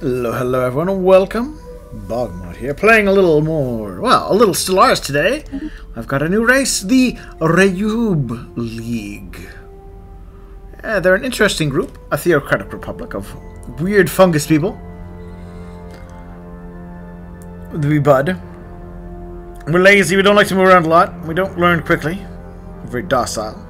Hello, hello everyone, and welcome. Bogmod here, playing a little more, well, a little Stellaris today. I've got a new race, the Rayub League. Yeah, they're an interesting group, a theocratic republic of weird fungus people. We bud. We're lazy, we don't like to move around a lot, we don't learn quickly. We're very docile.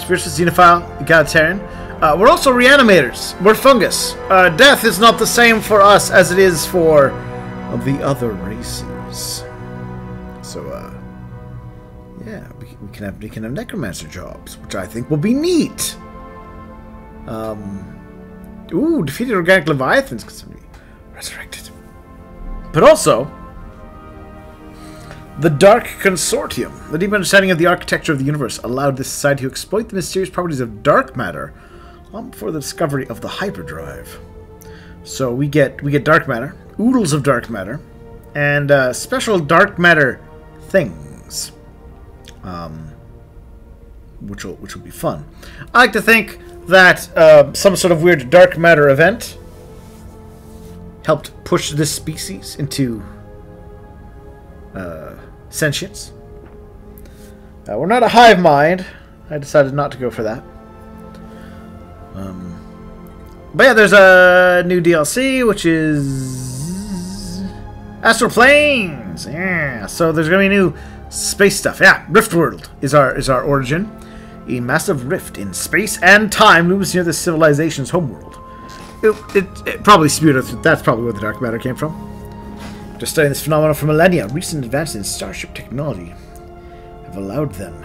Spiritual xenophile, egalitarian. Uh, we're also reanimators. We're fungus. Uh, death is not the same for us as it is for the other races. So, uh, yeah, we, we can have we can have necromancer jobs, which I think will be neat. Um, ooh, defeated organic leviathans can be resurrected. But also, the Dark Consortium. The deep understanding of the architecture of the universe allowed this society to exploit the mysterious properties of dark matter long before the discovery of the hyperdrive. So we get we get dark matter, oodles of dark matter, and uh, special dark matter things, um, which will which will be fun. I like to think that uh, some sort of weird dark matter event helped push this species into uh, sentience. Uh, we're not a hive mind. I decided not to go for that. Um, but yeah, there's a new DLC, which is Astral Planes. Yeah, so there's gonna be new space stuff. Yeah, Rift World is our is our origin. A massive rift in space and time looms near the civilization's homeworld. It, it, it probably spewed. That's probably where the dark matter came from. After studying this phenomenon for millennia, recent advances in starship technology have allowed them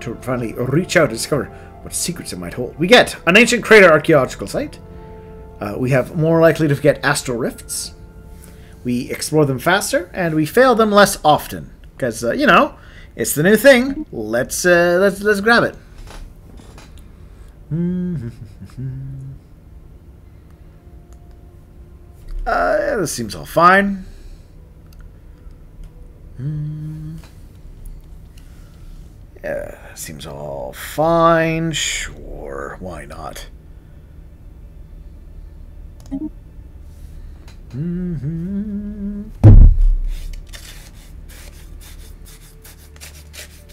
to finally reach out and discover what secrets it might hold. We get an ancient crater archaeological site. Uh, we have more likely to get astral rifts. We explore them faster, and we fail them less often. Because, uh, you know, it's the new thing. Let's, uh, let's, let's grab it. uh, this seems all fine. Yeah, seems all fine. Sure, why not? Mm-hmm.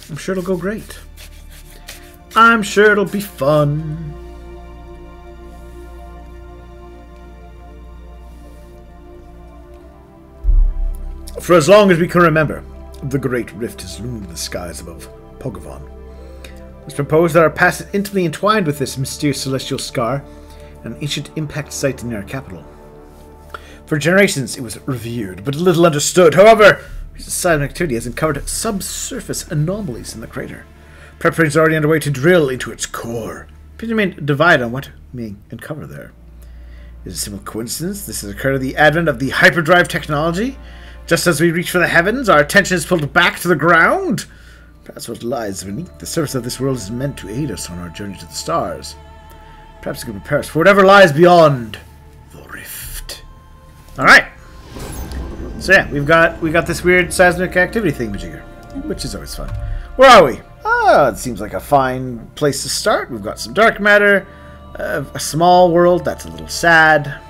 I'm sure it'll go great. I'm sure it'll be fun. For as long as we can remember, the Great Rift has loomed the skies above Pogavon. It was proposed that our past is intimately entwined with this mysterious celestial scar, an ancient impact site in our capital. For generations, it was revered, but little understood. However, recent seismic activity has uncovered subsurface anomalies in the crater. Preparations are already underway to drill into its core. Opinion remain divided on what may uncover there. Is it a simple coincidence this has occurred at the advent of the hyperdrive technology? Just as we reach for the heavens, our attention is pulled back to the ground? Perhaps what lies beneath the surface of this world is meant to aid us on our journey to the stars. Perhaps it can prepare us for whatever lies beyond the rift. Alright. So yeah, we've got we got this weird seismic activity thing majigger, which is always fun. Where are we? Ah, it seems like a fine place to start. We've got some dark matter, uh, a small world. That's a little sad,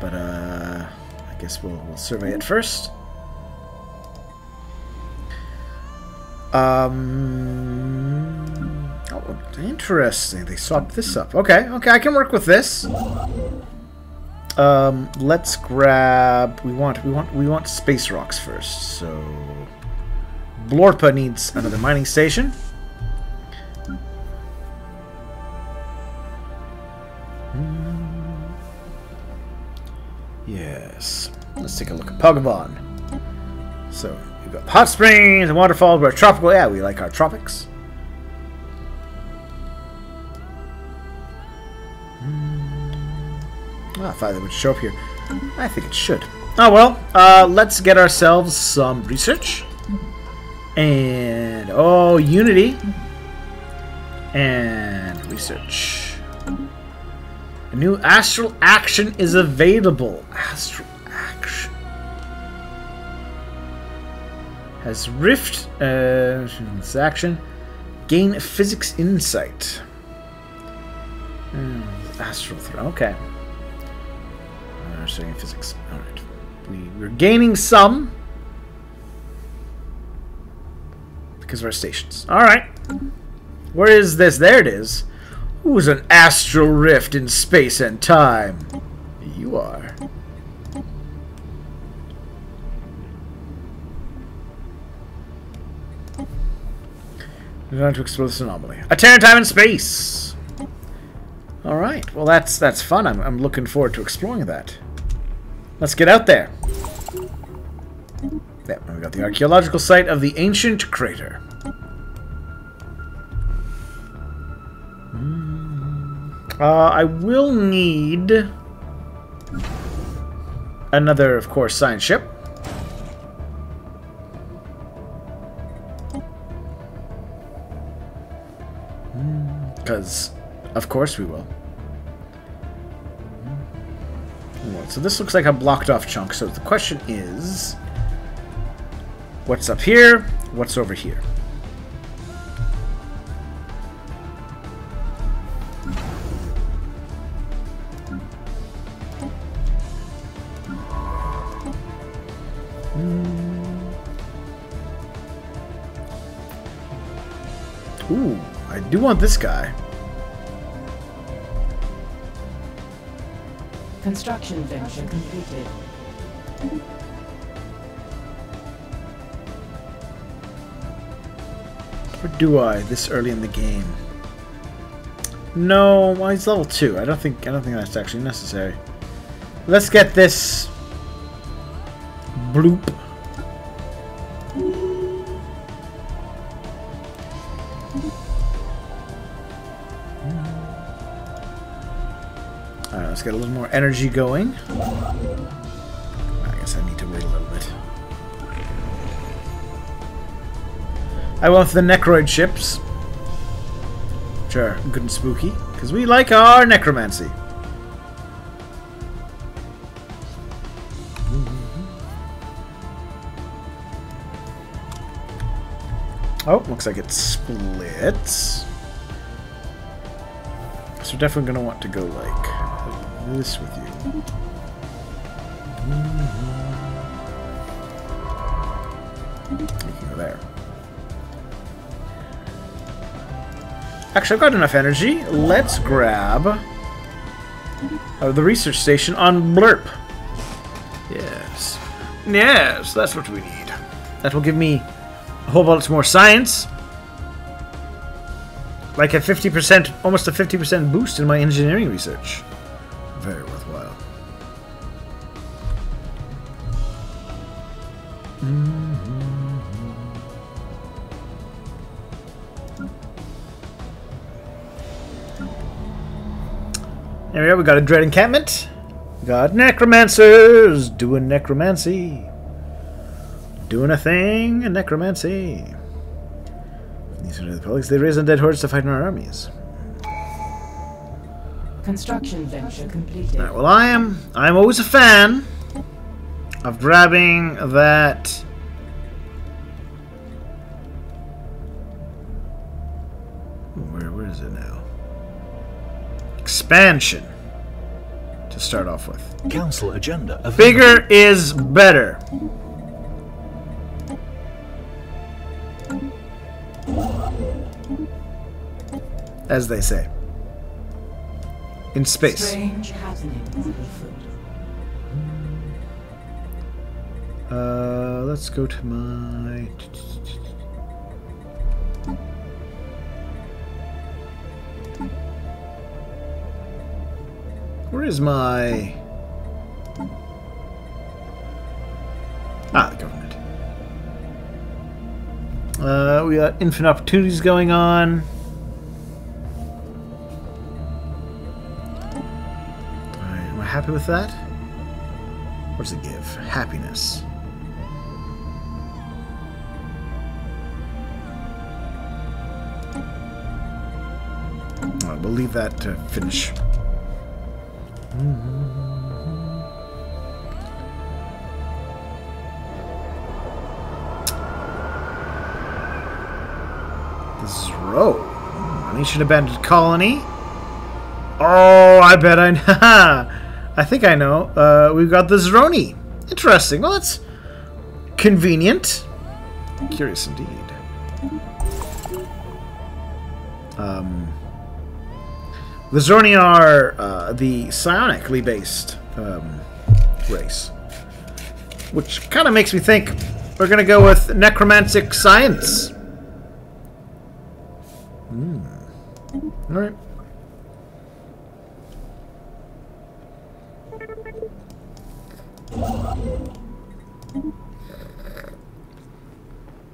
but uh, I guess we'll, we'll survey it first. Um. Oh, interesting. They swapped this up. Okay, okay, I can work with this. Um, let's grab. We want, we want, we want space rocks first. So, Blorpa needs another mining station. Yes. Let's take a look at Pokemon. So, hot springs and waterfalls. We're tropical. Yeah, we like our tropics. Oh, I thought it would show up here. I think it should. Oh well, uh, let's get ourselves some research. And, oh, Unity. And research. A new Astral Action is available. Astral Action. Has Rift, uh, this action. Gain Physics Insight. Hmm, astral throw. Okay. Uh, studying physics. All right. We, we're gaining some because of our stations. All right. Where is this? There it is. Who's an astral rift in space and time? You are. We're going to explore this anomaly. A Terran time and space! Alright, well that's that's fun. I'm, I'm looking forward to exploring that. Let's get out there. Yeah, we got the archaeological site of the ancient crater. Uh, I will need another, of course, science ship. Because, of course we will. So this looks like a blocked off chunk. So the question is, what's up here? What's over here? Hmm. Ooh, I do want this guy. Construction venture completed. Or do I this early in the game? No, well, he's level two. I don't think I don't think that's actually necessary. Let's get this bloop. Let's get a little more energy going. I guess I need to wait a little bit. I for the Necroid ships. Which are good and spooky. Because we like our necromancy. Oh, looks like it splits. So we're definitely going to want to go like this with you. You can go there. Actually, I've got enough energy. Let's grab uh, the research station on Blurp. Yes. Yes, that's what we need. That will give me a whole bunch more science. Like a 50%, almost a 50% boost in my engineering research. Very worthwhile. There we go, we got a dread encampment. Got necromancers doing necromancy. Doing a thing in necromancy. These are the publics. They raise undead hordes to fight in our armies. Construction venture completed. Alright, well I am I'm always a fan of grabbing that where where is it now? Expansion to start off with. Council agenda available. Bigger is better. As they say. In space. Uh, let's go to my. Where is my. Ah, the government. Uh, we got infinite opportunities going on. Happy with that? What does it give? Happiness. We'll leave that to finish. The Zro. Hmm, An ancient abandoned colony. Oh, I bet I know. I think I know. Uh, we've got the Zroni. Interesting. Well, that's convenient. Curious indeed. Um, the Zroni are uh, the psionically based um, race, which kind of makes me think we're going to go with necromantic science. Hmm. All right.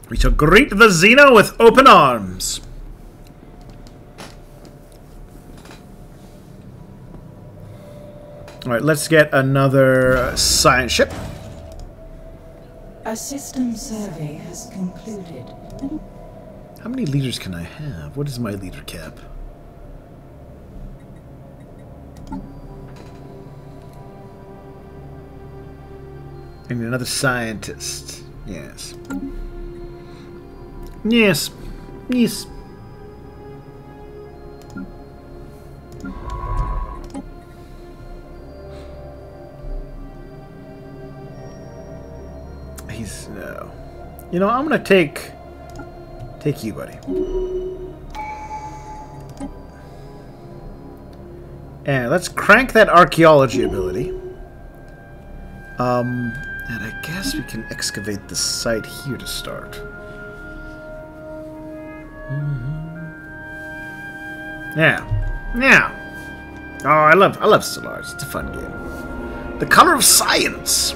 We shall greet the Xeno with open arms. Alright, let's get another science ship. A system survey has concluded. How many leaders can I have? What is my leader cap? And another scientist. Yes. Yes. Yes. He's no. You know, I'm gonna take take you, buddy. And let's crank that archaeology ability. Um, and I guess we can excavate the site here to start. Yeah. Yeah. Oh, I love I love Stellaris. It's a fun game. The color of science.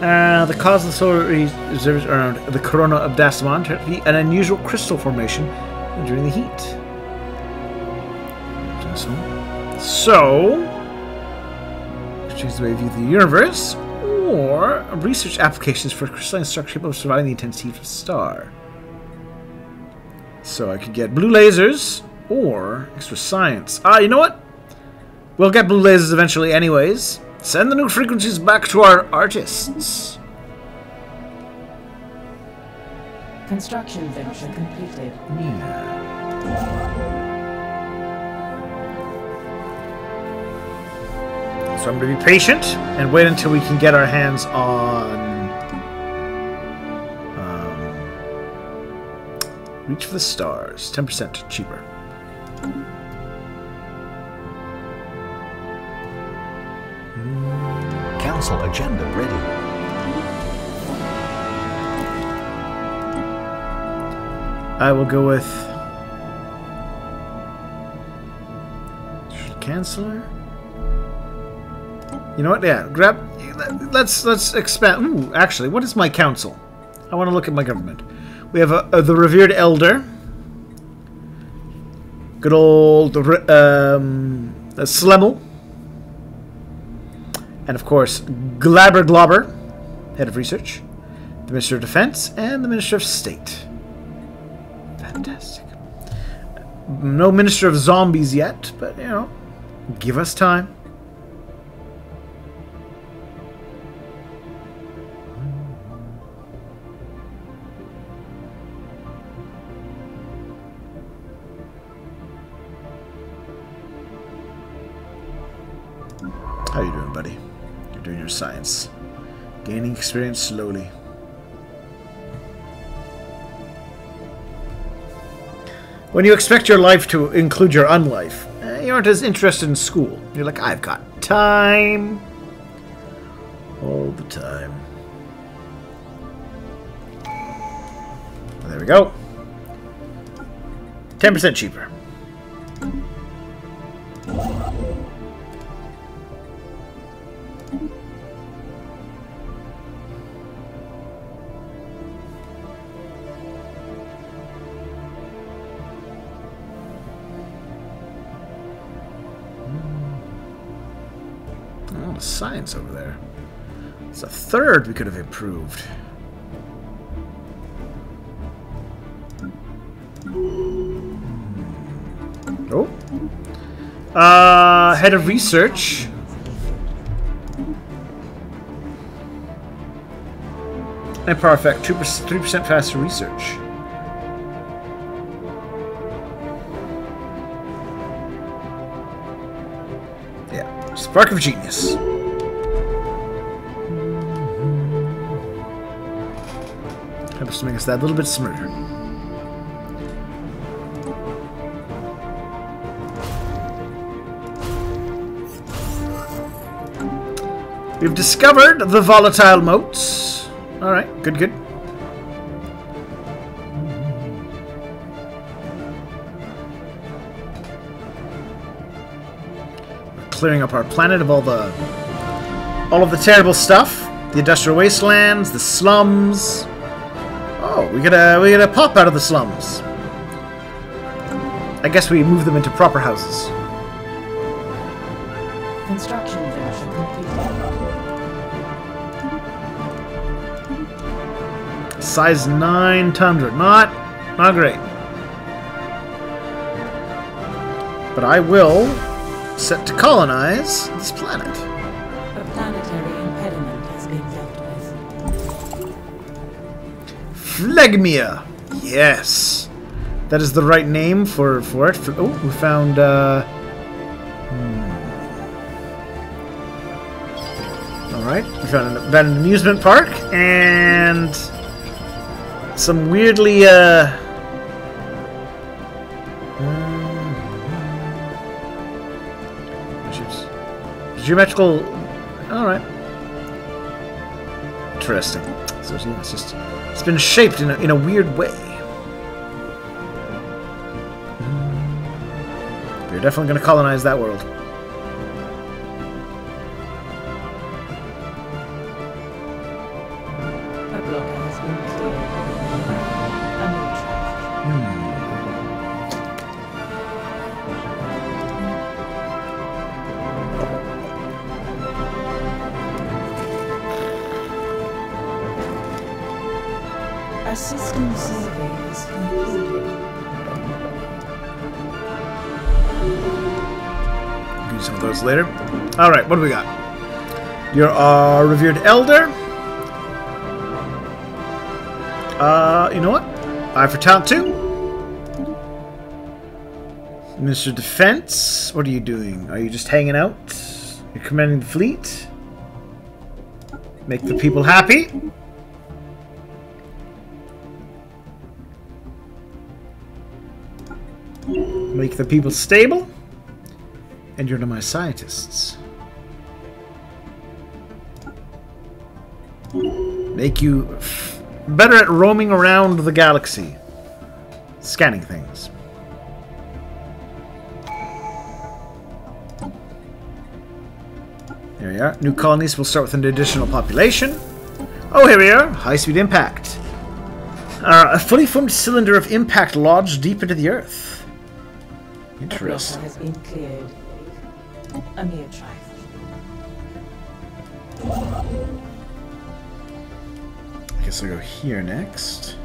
Uh, the cause of the solar reserves around the corona of Dasamon turned to be an unusual crystal formation during the heat. So, change the way view the universe, or research applications for crystalline structure capable of surviving the intense heat of a star. So I could get blue lasers or extra science. Ah, you know what? We'll get blue lasers eventually, anyways. Send the new frequencies back to our artists. Construction venture completed. Yeah. So I'm going to be patient and wait until we can get our hands on. Um, reach for the stars. 10% cheaper. Council agenda ready. I will go with. Chancellor? You know what? Yeah, grab. Let's let's expand. Ooh, actually, what is my council? I want to look at my government. We have a, a, the revered elder. Good old um, Slemmel. And of course, Glabber Globber, head of research, the Minister of Defense, and the Minister of State. Fantastic. No Minister of Zombies yet, but you know, give us time. How you doing, buddy? You're doing your science. Gaining experience slowly. When you expect your life to include your unlife, eh, you aren't as interested in school. You're like, I've got time. All the time. There we go. 10% cheaper. Oh, science over there. It's a third we could have improved. Oh. Uh, head of research. Power effect, 2%, 3% faster research. Yeah. Spark of genius. Helps to make us that little bit smarter. We've discovered the volatile motes. Alright, good, good. Clearing up our planet of all the all of the terrible stuff. The industrial wastelands, the slums. We gotta, we get a pop out of the slums. I guess we move them into proper houses. Construction completed. Size 9 tundra. Not not great. But I will set to colonize this planet. Phlegmia. Yes. That is the right name for, for it. Oh, we found, uh... hmm. Alright, we found an, an amusement park, and... Some weirdly, uh... hmm, Geometrical... Alright. Interesting. So yeah, it's just... It's been shaped in a, in a weird way. We're definitely going to colonize that world. Do some of those later. Alright, what do we got? You're our revered elder. Uh, you know what? Eye for talent two. Mr. Defense, what are you doing? Are you just hanging out? You're commanding the fleet? Make the people happy? Make the people stable? And you're to my scientists. Make you better at roaming around the galaxy, scanning things. There we are. New colonies will start with an additional population. Oh, here we are. High speed impact. Uh, a fully formed cylinder of impact lodged deep into the Earth. Interesting. has been cleared. A mere trifle. I guess I'll go here next.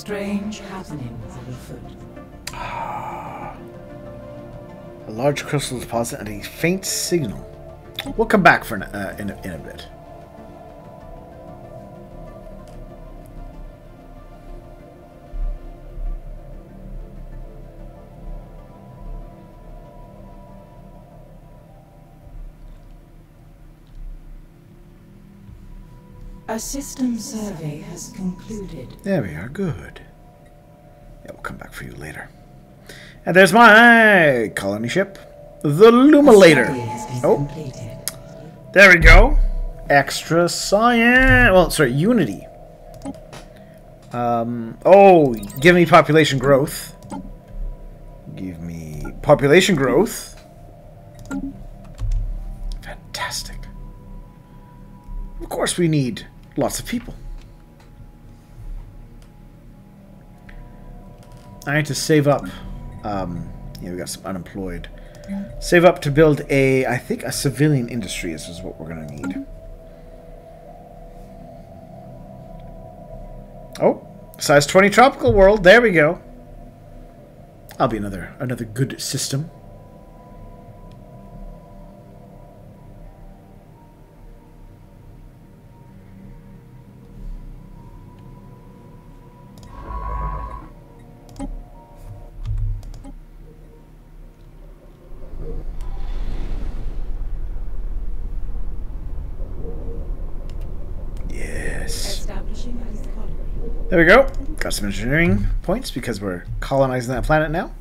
Strange happenings are afoot. A large crystal deposit and a faint signal. We'll come back for an, uh, in, a, in a bit. A system survey has concluded. There we are. Good. Yeah, we'll come back for you later. And there's my colony ship, the Lumulator. Oh, completed. there we go. Extra science. Well, sorry, Unity. Um. Oh, give me population growth. Give me population growth. Fantastic. Of course, we need lots of people. I need to save up. Um, yeah, we got some unemployed. Save up to build a, I think, a civilian industry. This is what we're gonna need. Oh, size 20 tropical world. There we go. I'll be another another good system. There we go. Got some engineering points because we're colonizing that planet now.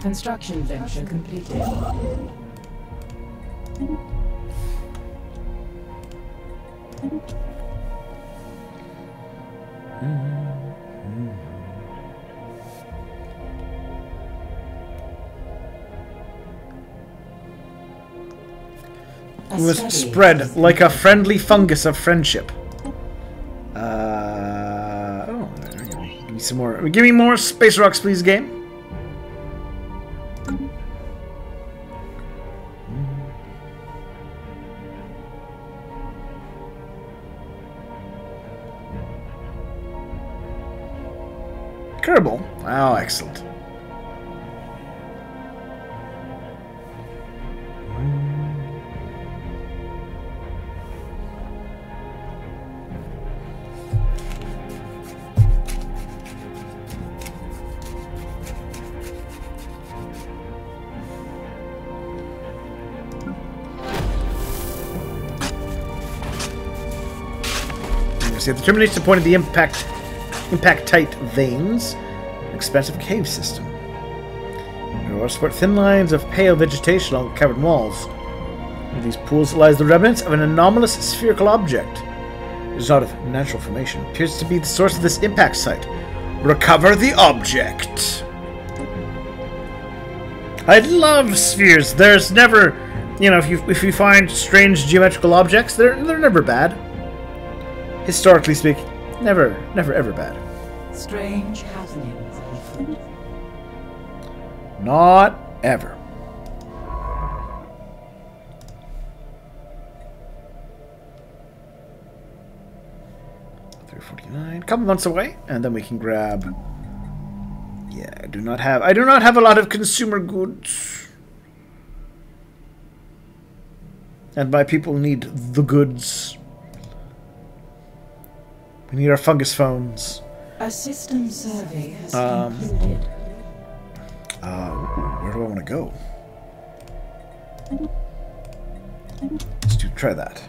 Construction venture completed. A We study spread like a friendly fungus of friendship. Uh, oh, give me some more. Give me more space rocks, please, game. See, the termination point of the impact impactite veins, an expansive cave system. In order to support thin lines of pale vegetation along cavern walls. In these pools lies the remnants of an anomalous spherical object. It is not of natural formation. It appears to be the source of this impact site. Recover the object. I love spheres. There's never, you know, if you if you find strange geometrical objects, they're they're never bad. Historically speaking, never never ever bad. Strange happenings. Not ever. Three forty-nine. Couple months away, and then we can grab. Yeah, I do not have. I do not have a lot of consumer goods, and my people need the goods. We need our fungus phones. A system survey has Um, concluded. Uh, where do I want to go? Let's do try that.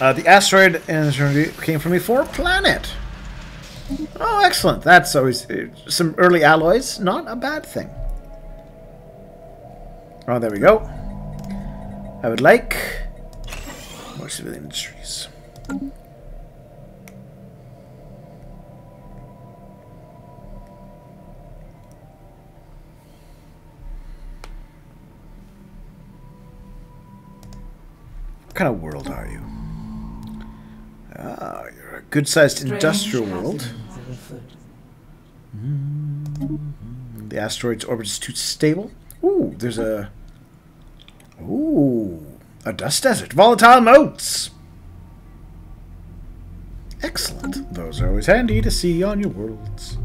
Uh, the asteroid came from a four planet. Oh, excellent. That's always uh, some early alloys. Not a bad thing. Oh, there we go. I would like more civilian industries. Kind of world good-sized industrial world. The asteroid's orbit is too stable. Ooh, there's a. Ooh, a dust desert. Volatile motes. Excellent. Those are always handy to see on your worlds.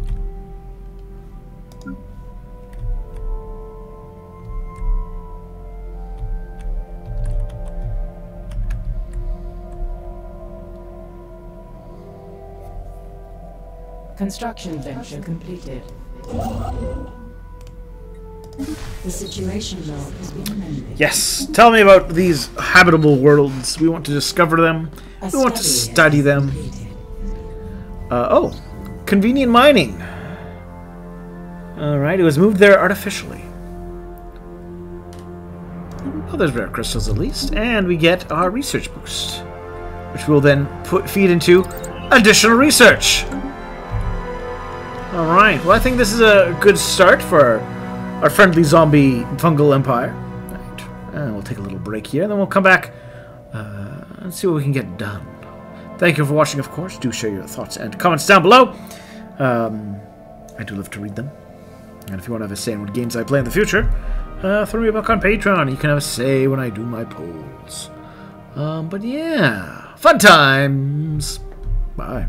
Construction venture completed. The situation log has been amended. Yes, tell me about these habitable worlds. We want to discover them. A We want to study them. Uh, oh, convenient mining. Alright, it was moved there artificially. Oh, there's rare crystals at least. And we get our research boost. Which we'll then put feed into additional research. All right. Well, I think this is a good start for our friendly zombie fungal empire. Right. And we'll take a little break here, and then we'll come back uh, and see what we can get done. Thank you for watching, of course. Do share your thoughts and comments down below. Um, I do love to read them. And if you want to have a say in what games I play in the future, uh, throw me a buck on Patreon. You can have a say when I do my polls. Um, but yeah, fun times. Bye.